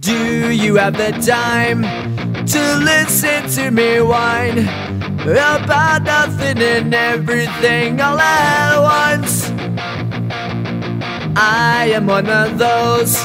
Do you have the time to listen to me whine about nothing and everything all at once? I am one of those.